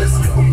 Let's go.